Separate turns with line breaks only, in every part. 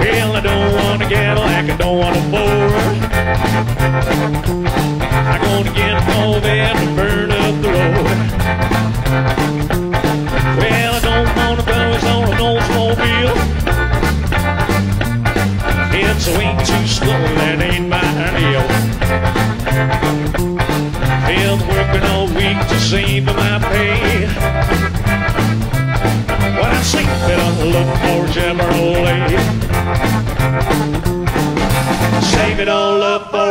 Well, I don't want a Cadillac, I don't want. I'm gonna get a and burn up the road. Well, I don't want a It's way too slow, that ain't my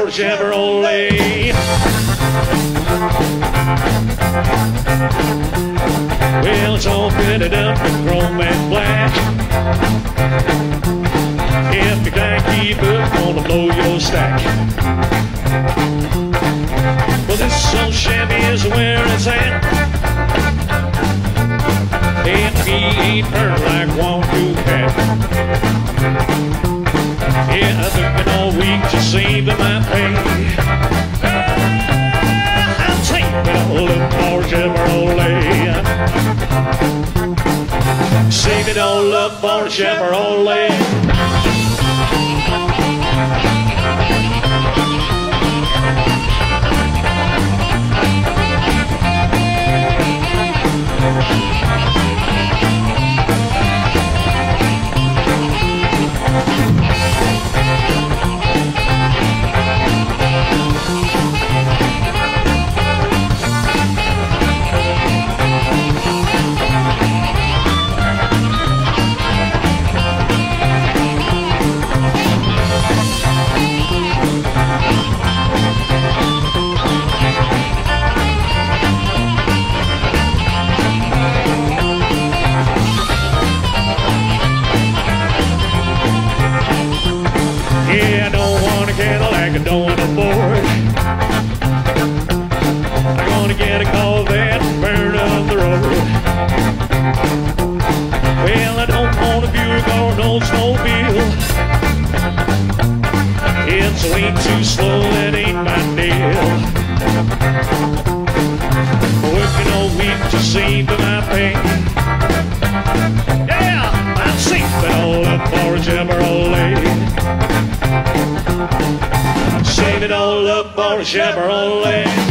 up for Chevrolet. Well, it's all fitted up in chrome and black. If you can't keep up, gonna blow your stack. Well, this old Chevy is where it's at. If he ain't hurt like one been all save my pay. Take it all up for Chevrolet. Save it all up for Chevrolet. Yeah, I Want a Buick or an Oldsmobile. It's way too slow, that ain't my deal. Working all week to save my pay. Yeah, I'm saving all up for a Chevrolet. Save it all up for a Chevrolet.